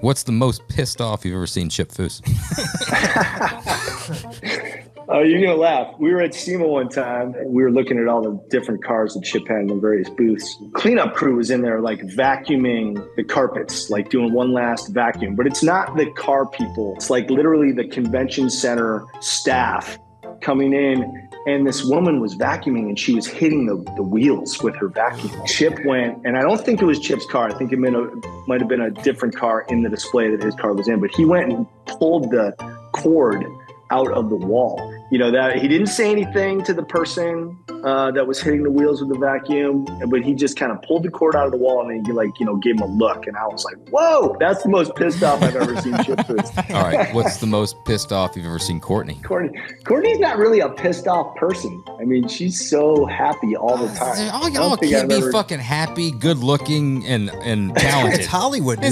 What's the most pissed off you've ever seen Chip Foose? Oh, you're gonna laugh. We were at SEMA one time we were looking at all the different cars that Chip had in the various booths. Cleanup crew was in there like vacuuming the carpets, like doing one last vacuum. But it's not the car people. It's like literally the convention center staff coming in and this woman was vacuuming and she was hitting the, the wheels with her vacuum. Chip went, and I don't think it was Chip's car. I think it might have, might have been a different car in the display that his car was in, but he went and pulled the cord out of the wall. You know that he didn't say anything to the person uh, that was hitting the wheels with the vacuum, but he just kind of pulled the cord out of the wall and then he like you know gave him a look, and I was like, "Whoa, that's the most pissed off I've ever seen Chip Foose." All right, what's the most pissed off you've ever seen Courtney? Courtney, Courtney's not really a pissed off person. I mean, she's so happy all the time. All y'all can't be ever- fucking happy, good looking, and and talented. It's Hollywood, dude. It's